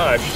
time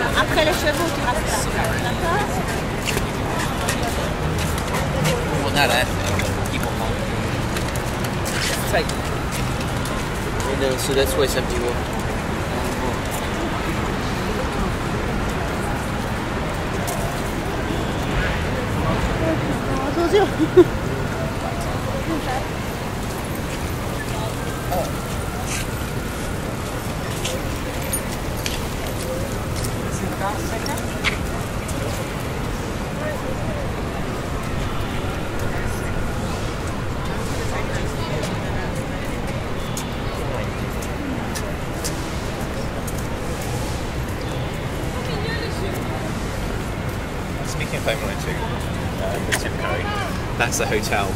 Après les chevaux, tu restes là. D'accord Buongiorno, people so that's why against the hotel.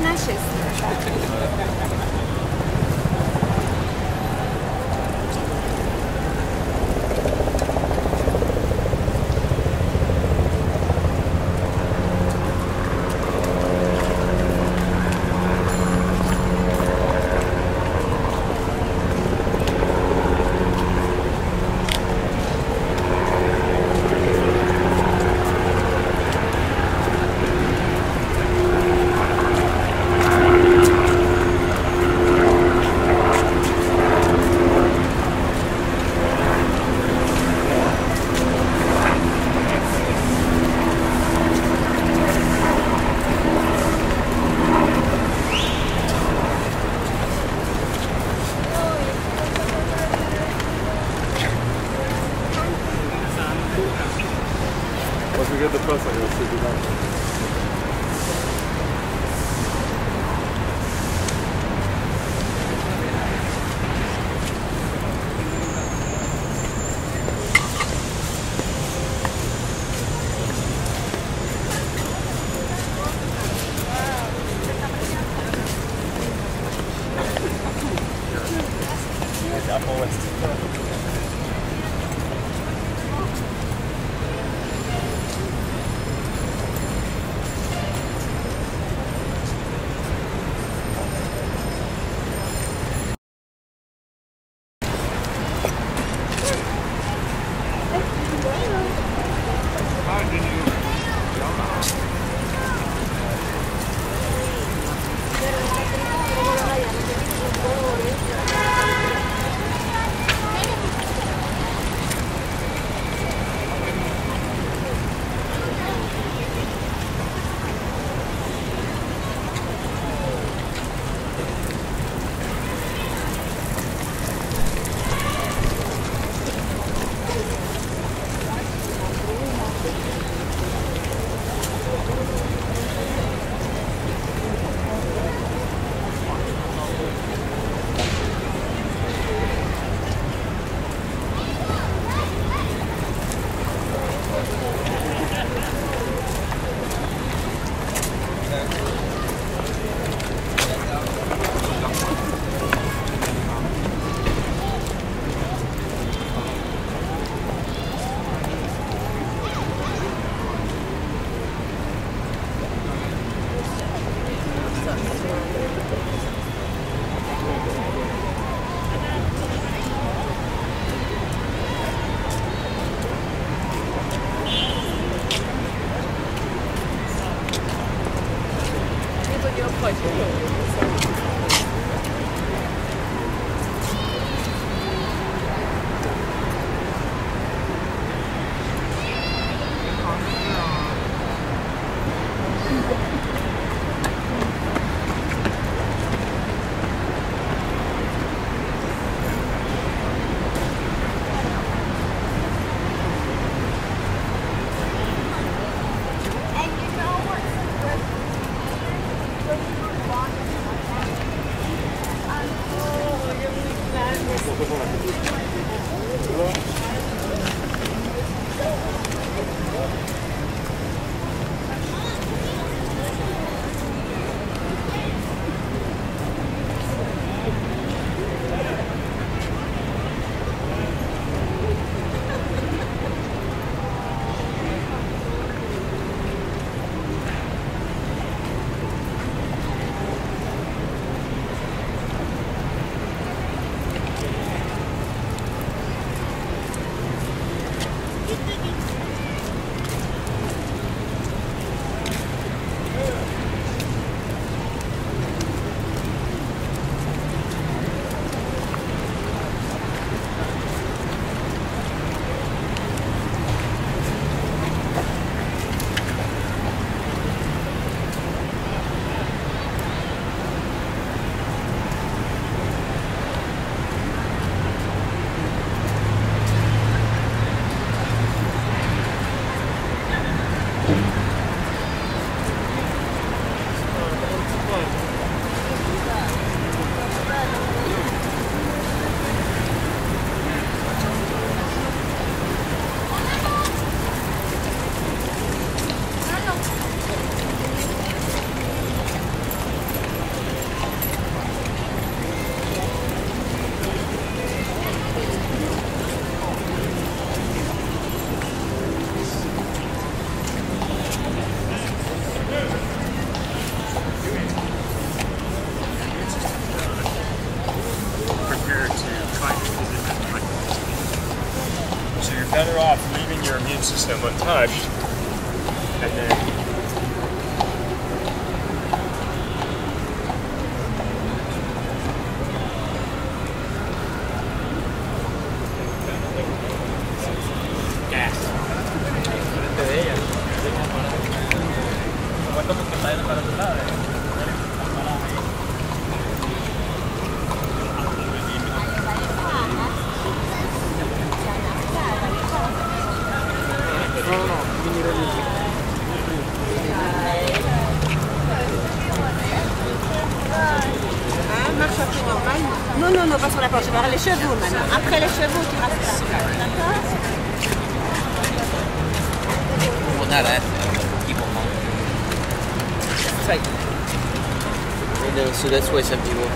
عقب that's why some people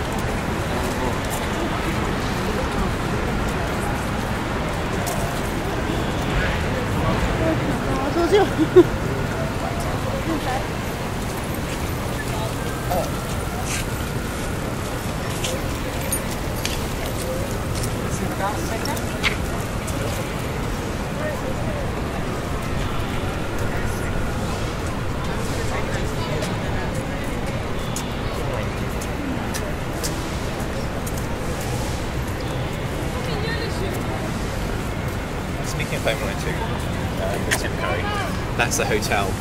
the hotel.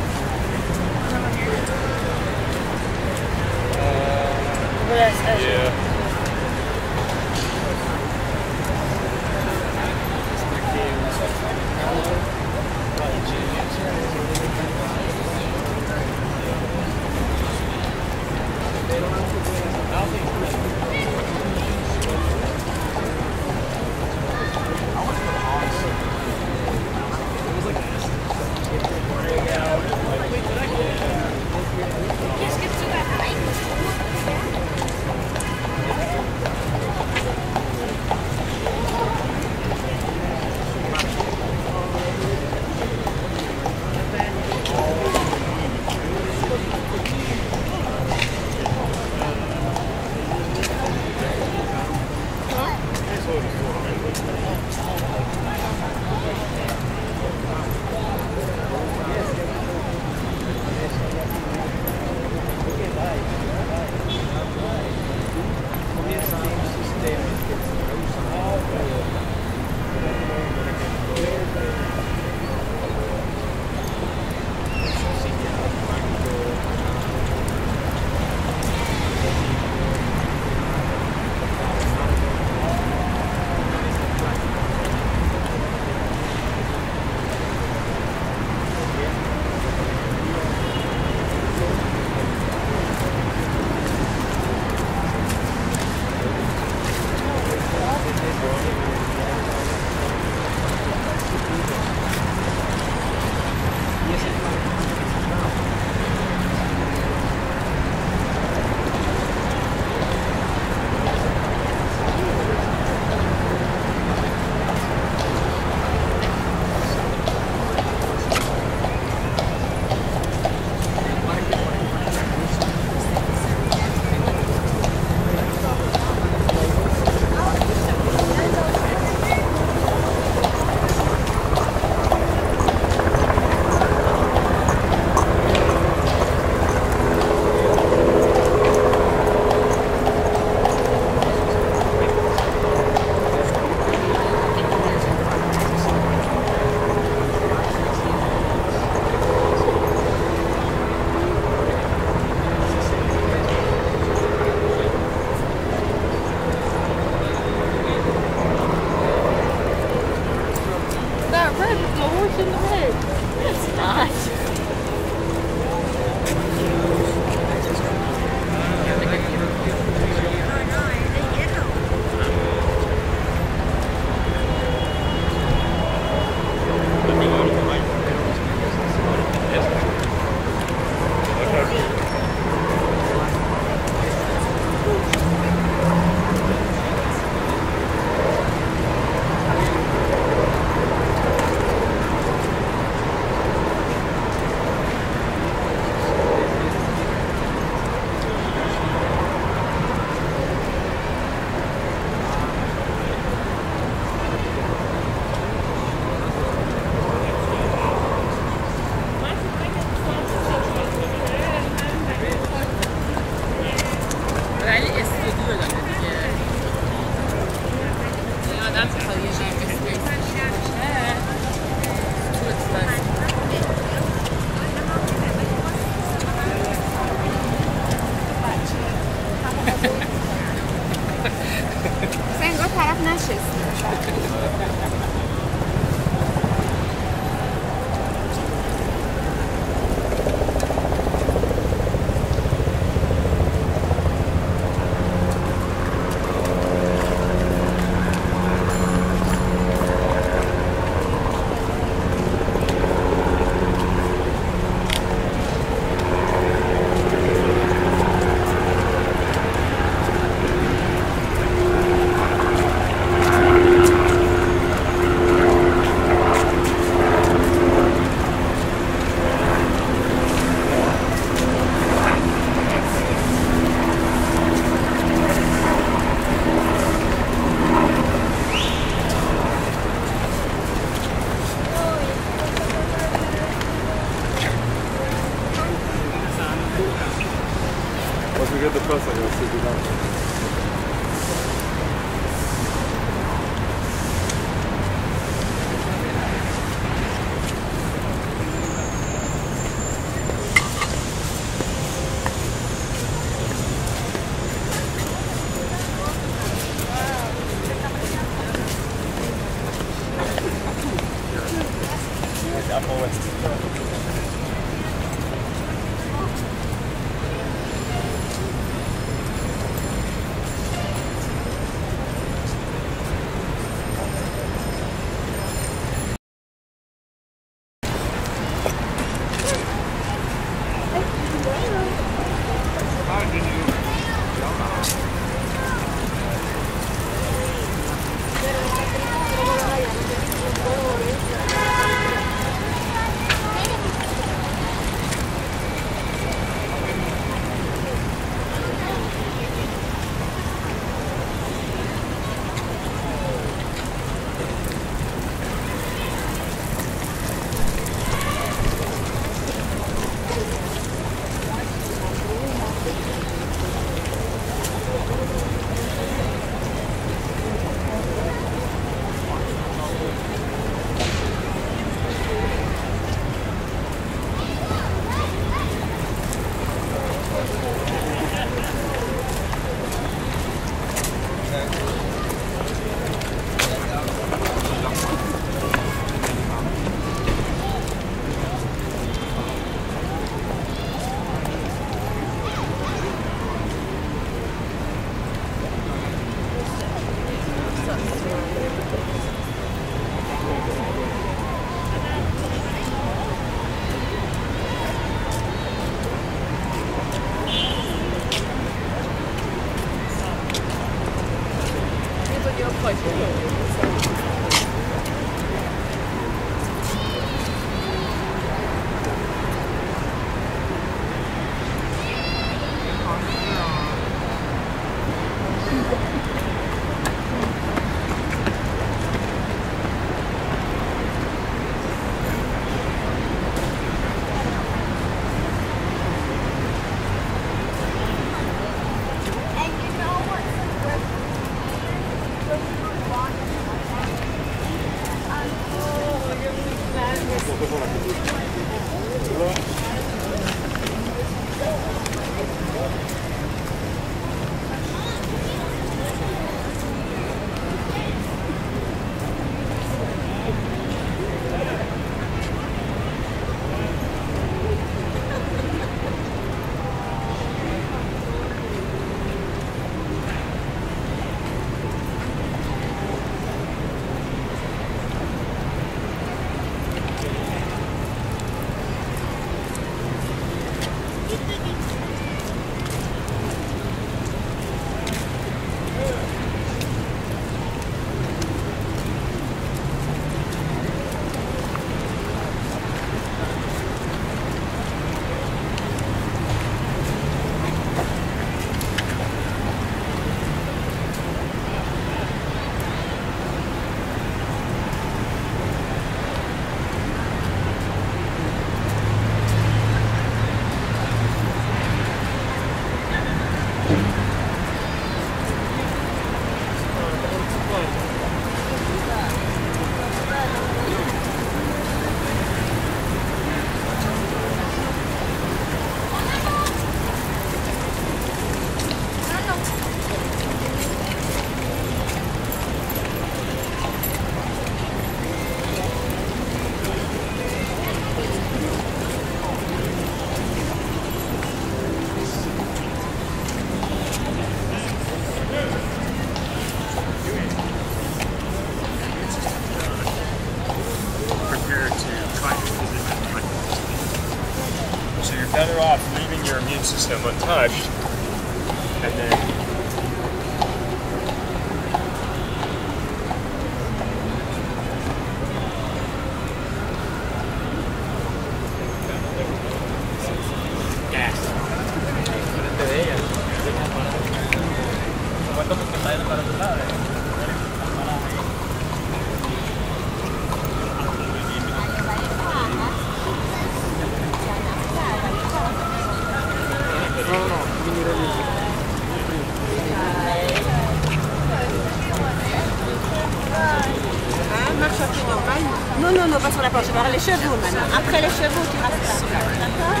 après les chevaux, tu restes là. D'accord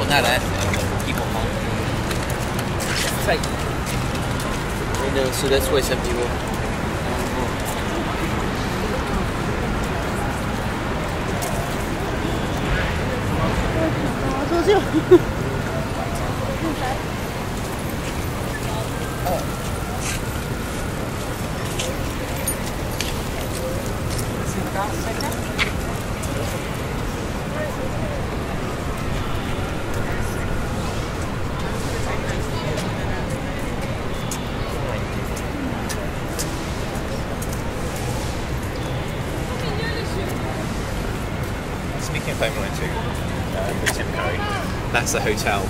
On a know, so that's why some people home and I to uh, Tim Curry. That's the hotel.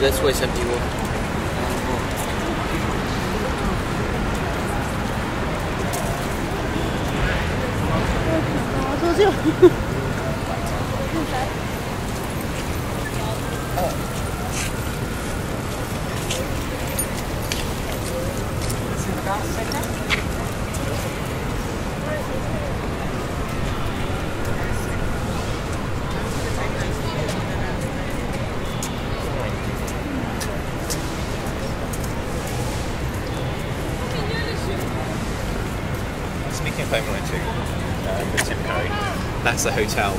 this way why sometimes the hotel.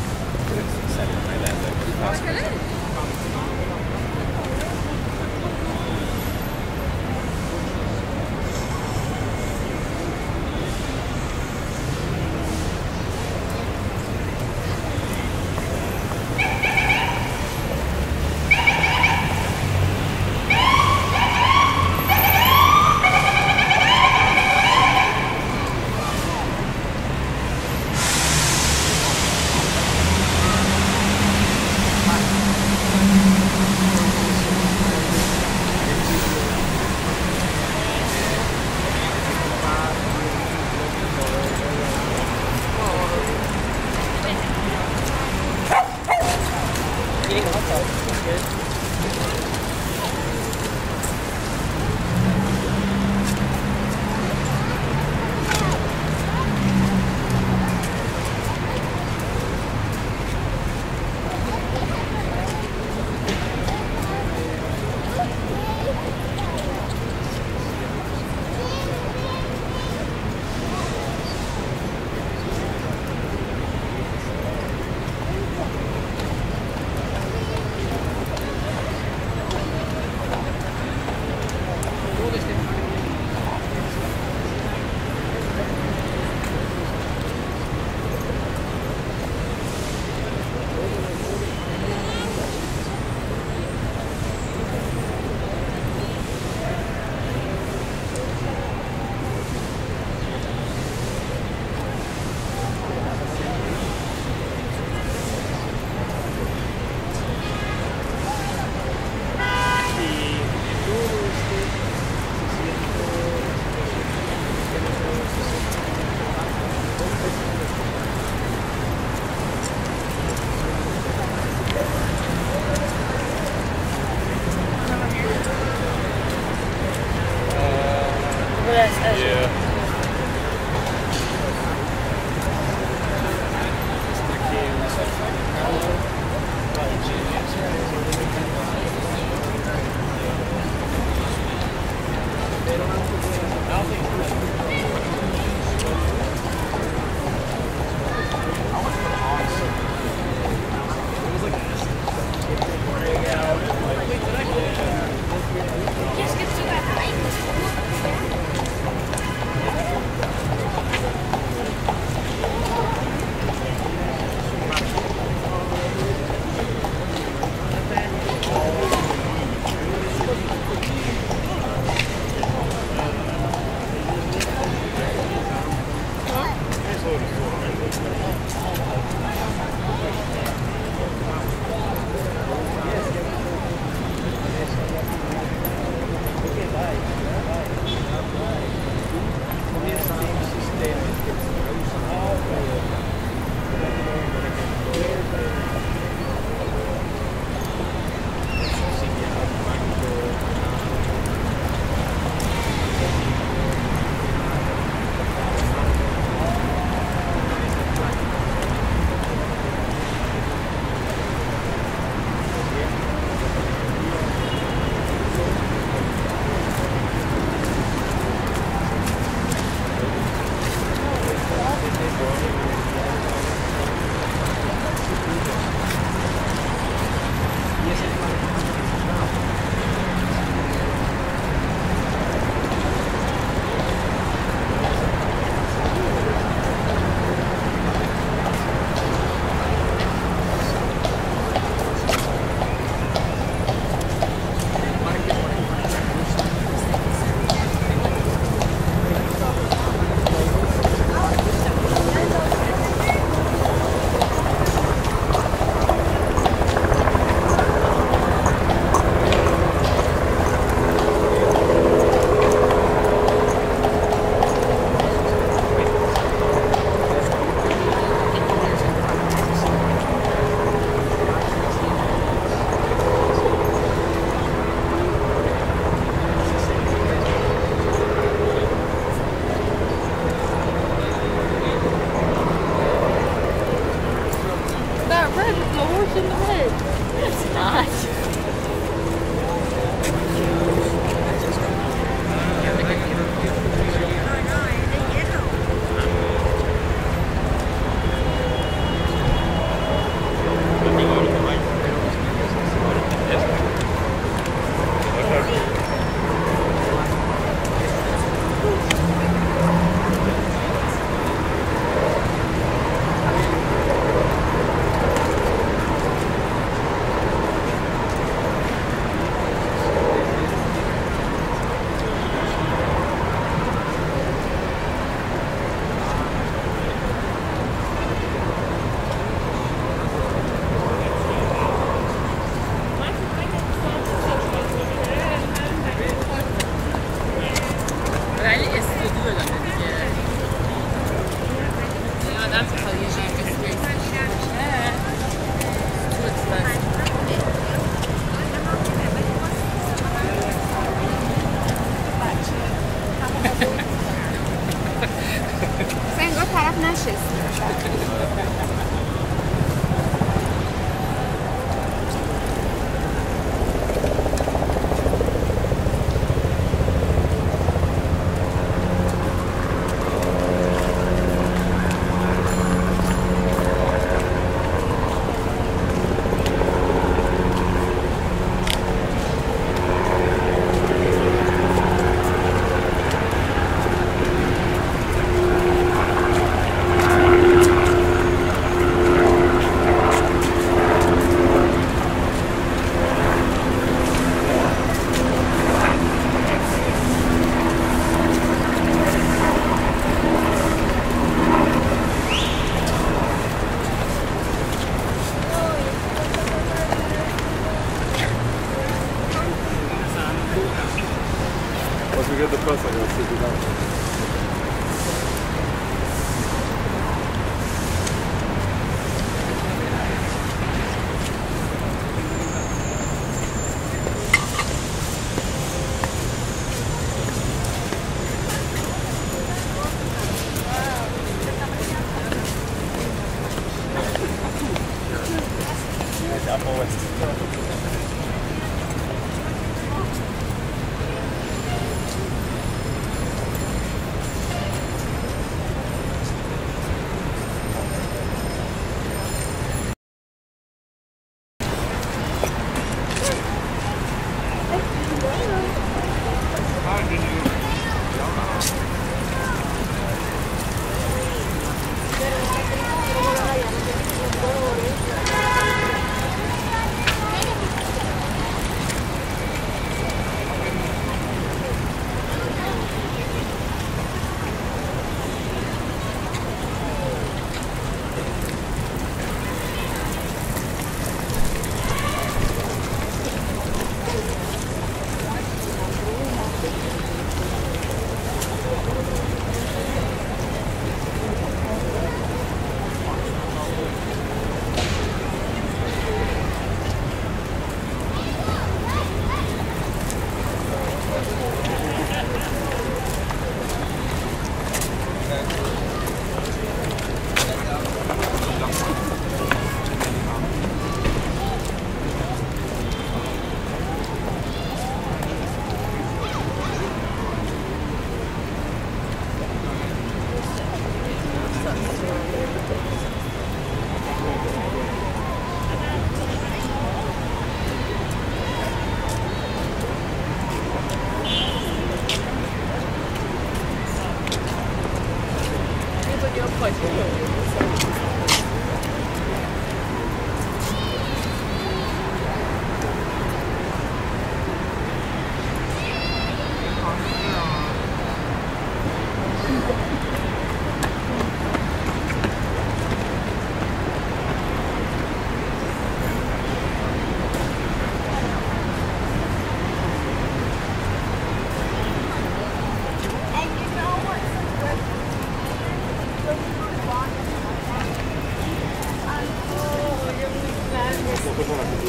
조금만.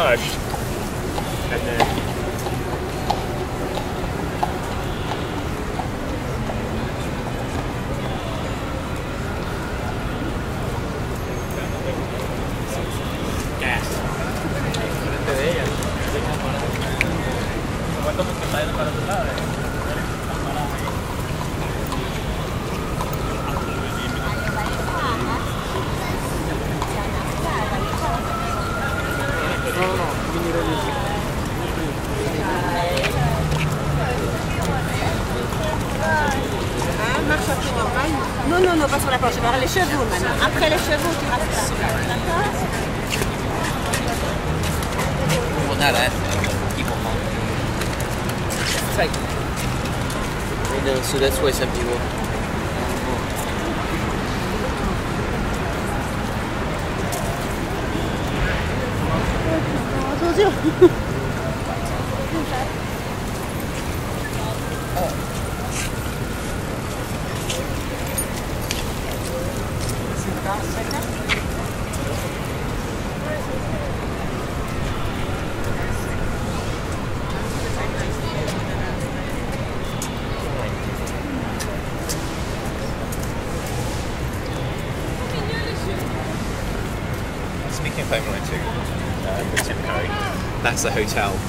hush so that's why some people. Oh. the hotel.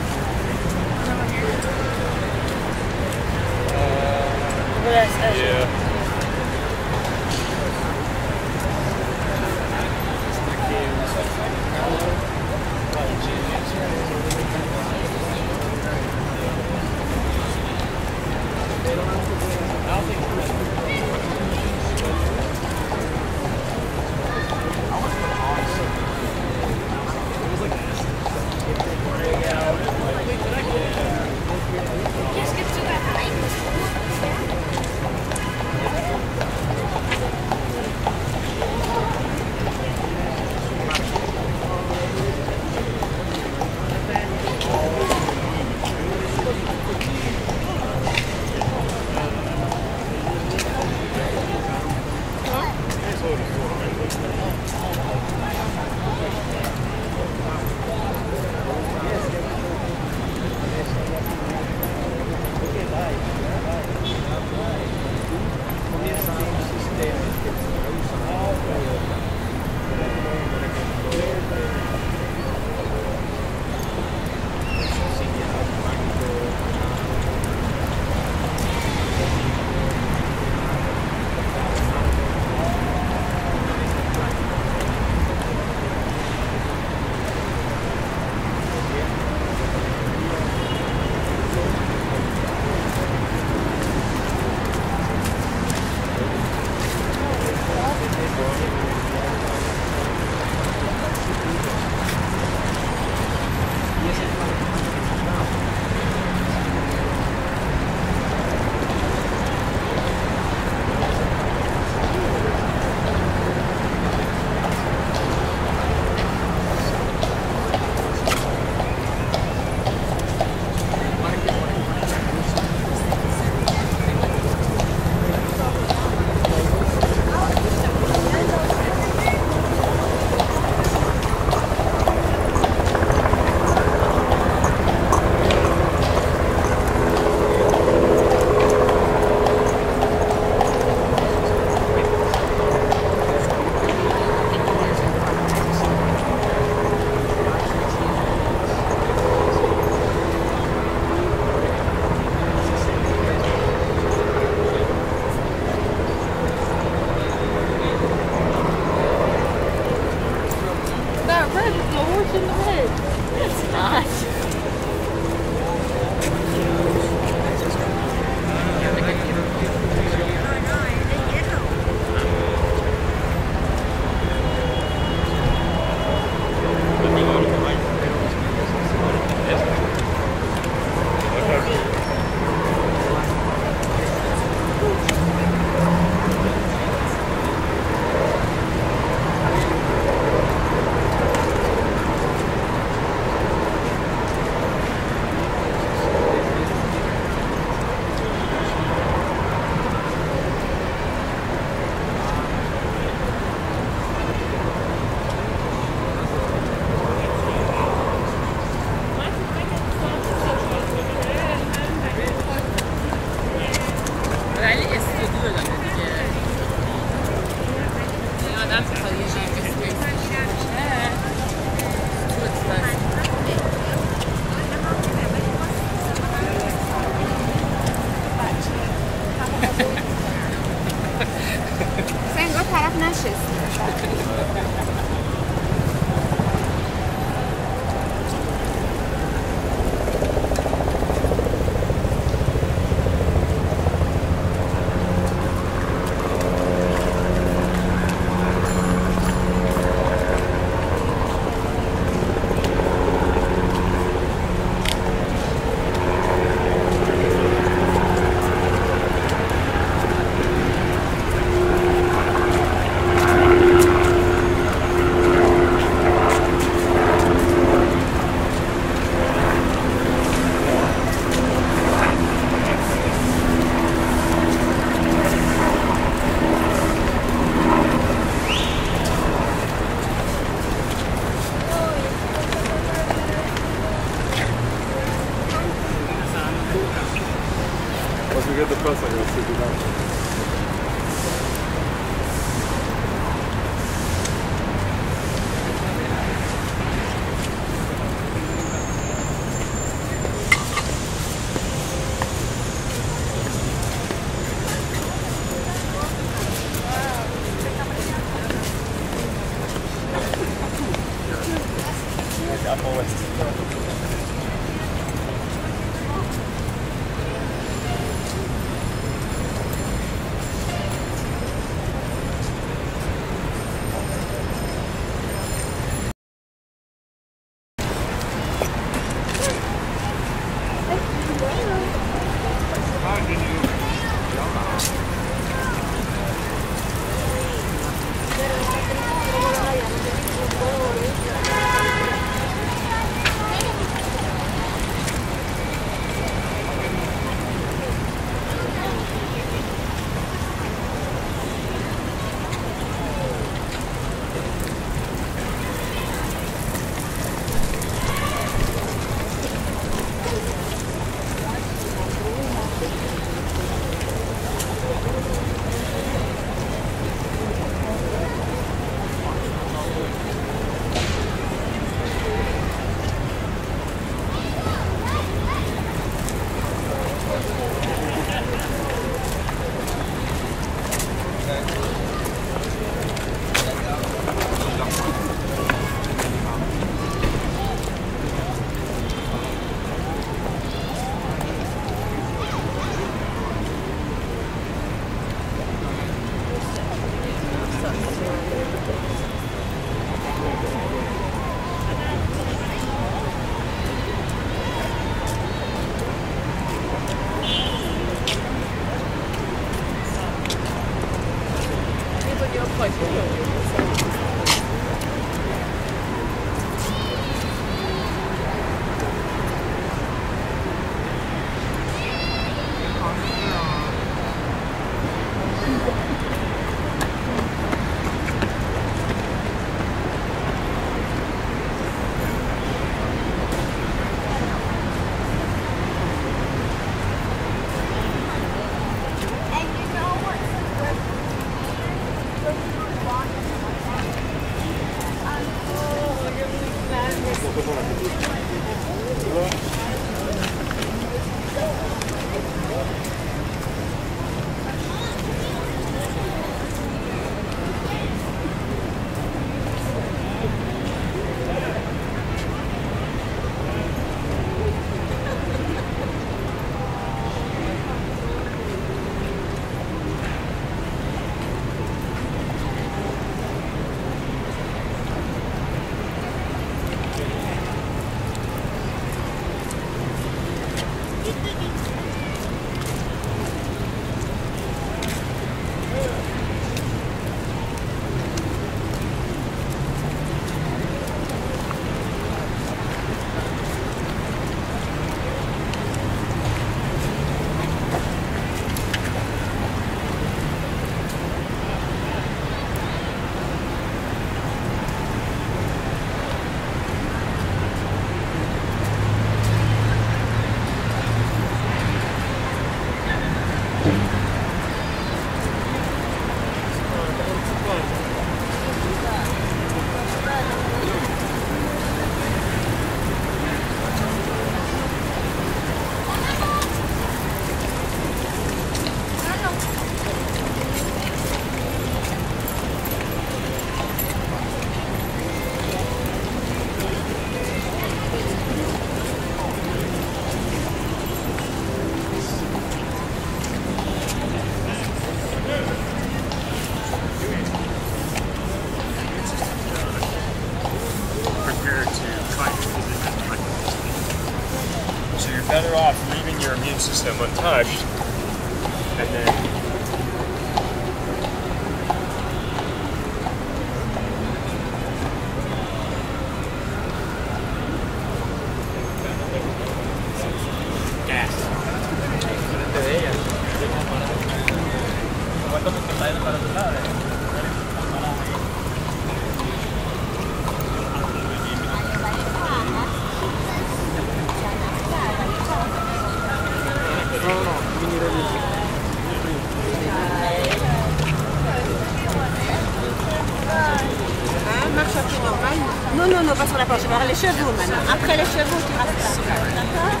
les chevaux qui restent là. D'accord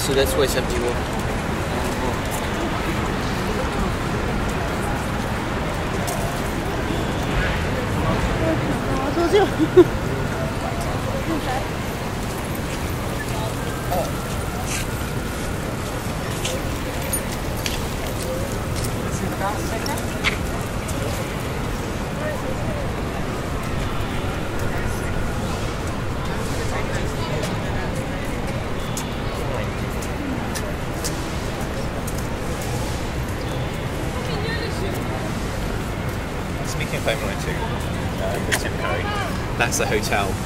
so that's why sometimes the hotel.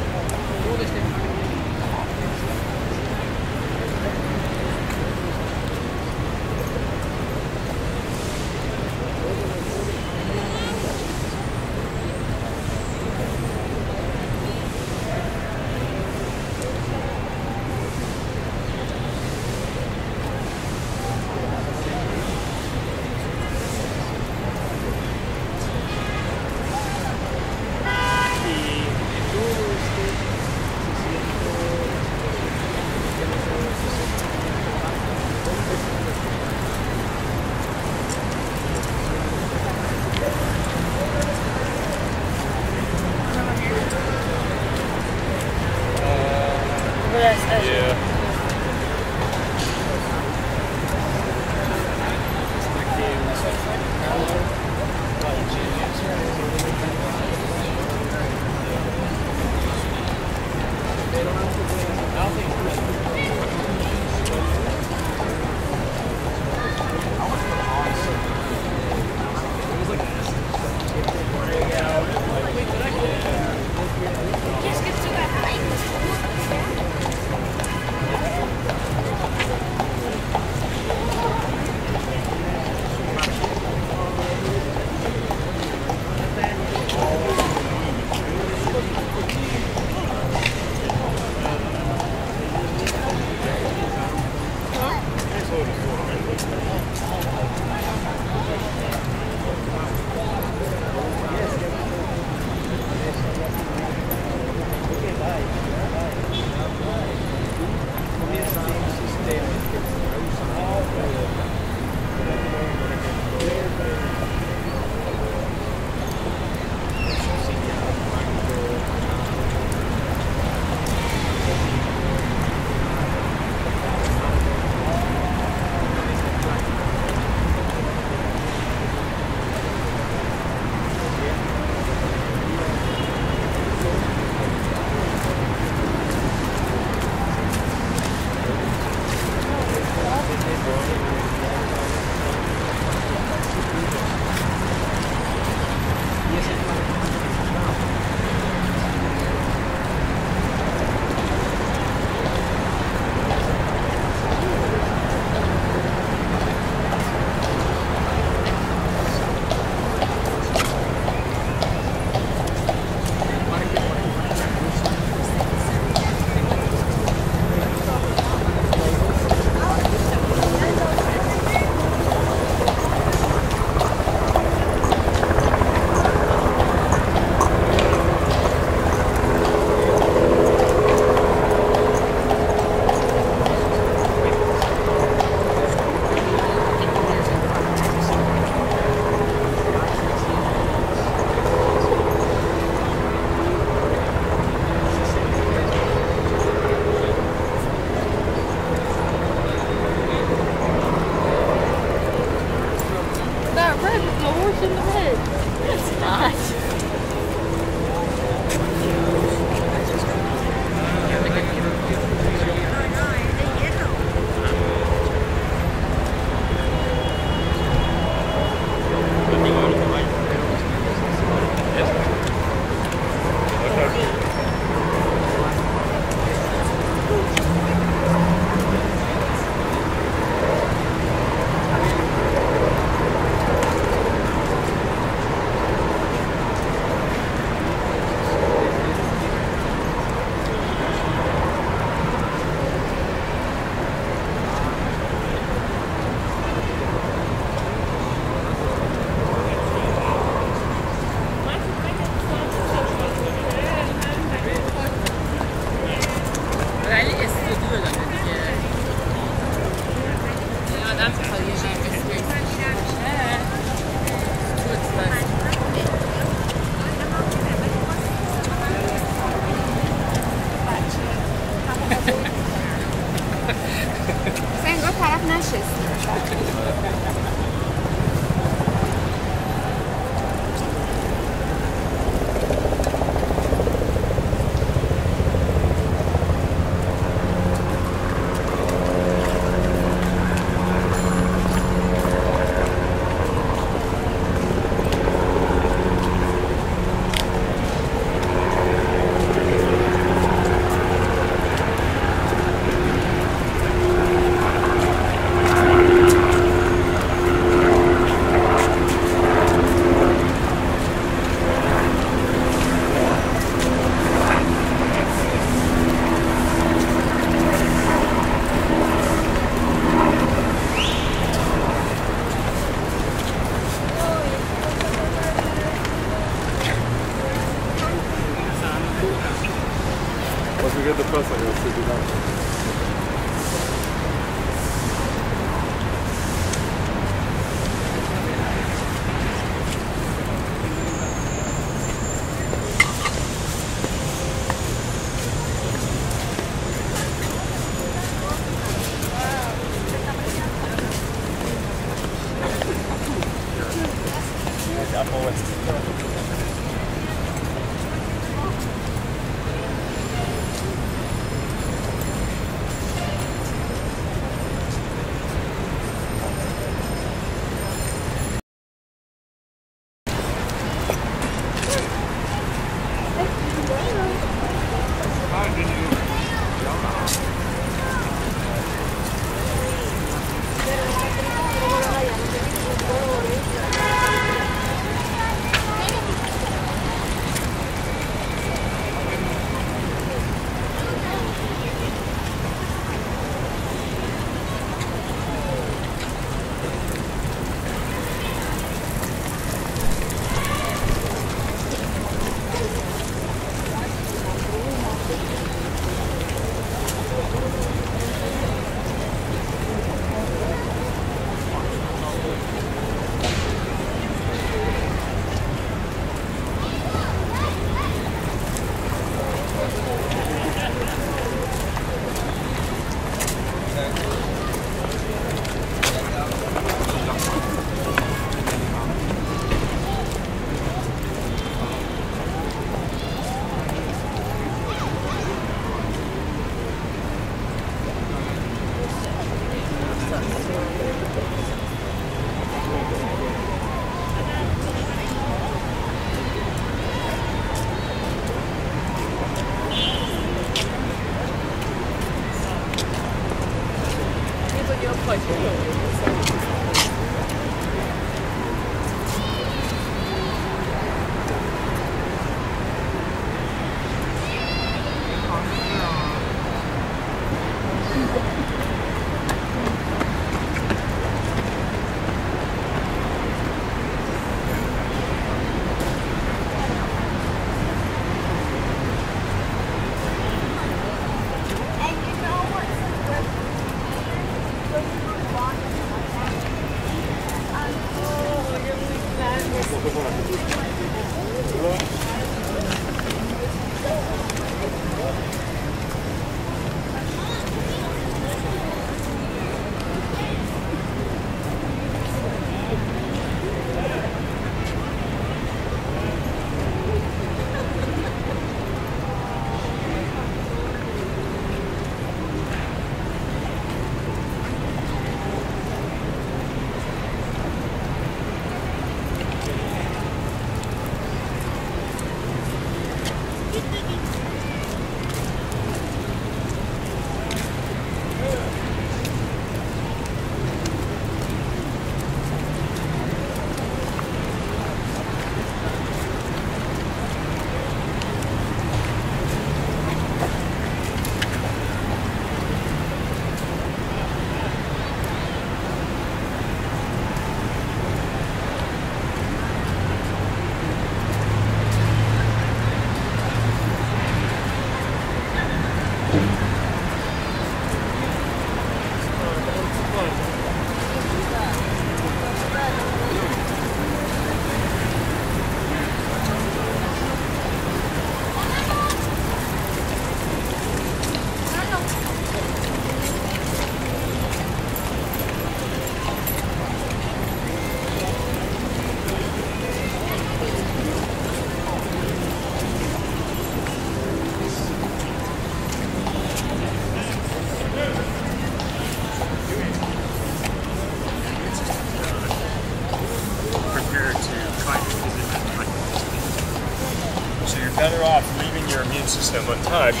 Hi.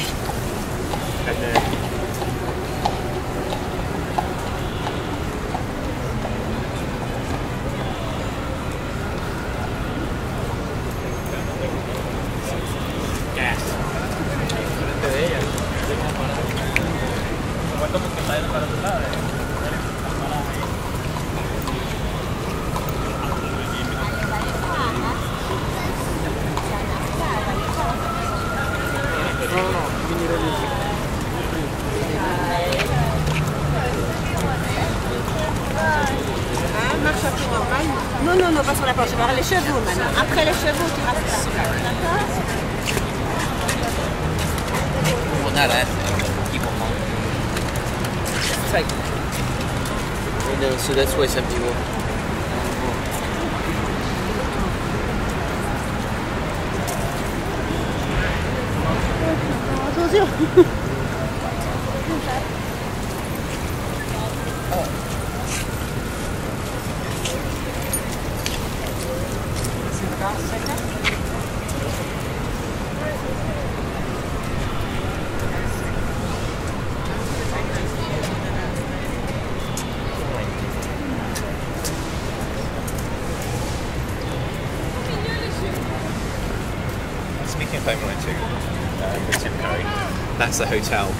Non, non, non, pas sur la porte, Je vais avoir les chevaux maintenant. Après les chevaux, tu restes la D'accord On a là, qui pour moi. Très good. And uh, so that's why some people. Attention the hotel.